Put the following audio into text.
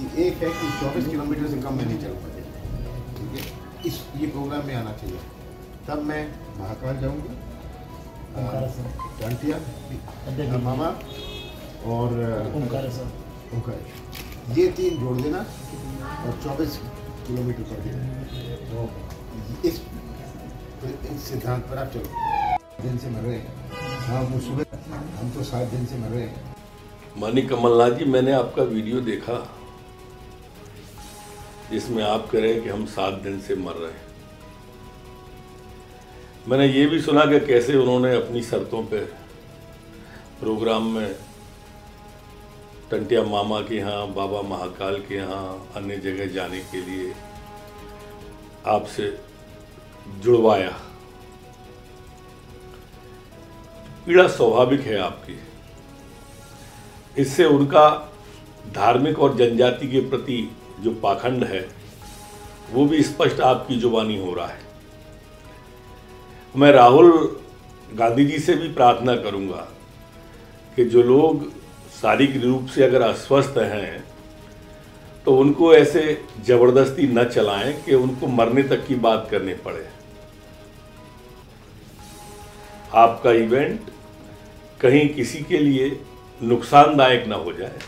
कि एक है कि 24 किलोमीटर से कम मैं नहीं चल पाते। ठीक है? इस ये प्रोग्राम में आना चाहिए। तब मैं महाकाल जाऊँगा टांटिया। मामा और ओंकार ओंकार ये तीन जोड़ देना और 24 किलोमीटर कर देना तो इस इस सिद्धांत पर आप चलो। दिन से मर रहे हैं। हाँ वो सुबह हम तो सात दिन से मर रहे हैं। मानी कमलनाथ जी मैंने आपका वीडियो देखा। जिसमें आप कह रहे हैं कि हम सात दिन से मर रहे हैं। मैंने ये भी सुना कि कैसे उन्होंने अपनी शर्तों पे प्रोग्राम में टंटिया मामा के यहाँ, बाबा महाकाल के यहाँ, अन्य जगह जाने के लिए आपसे जुड़वाया। पीड़ा स्वाभाविक है आपकी। इससे उनका धार्मिक और जनजाति के प्रति जो पाखंड है, वो भी स्पष्ट आपकी जुबानी हो रहा है। मैं राहुल गांधी जी से भी प्रार्थना करूँगा कि जो लोग शारीरिक रूप से अगर अस्वस्थ हैं तो उनको ऐसे ज़बरदस्ती न चलाएँ कि उनको मरने तक की बात करनी पड़े। आपका इवेंट कहीं किसी के लिए नुकसानदायक ना हो जाए।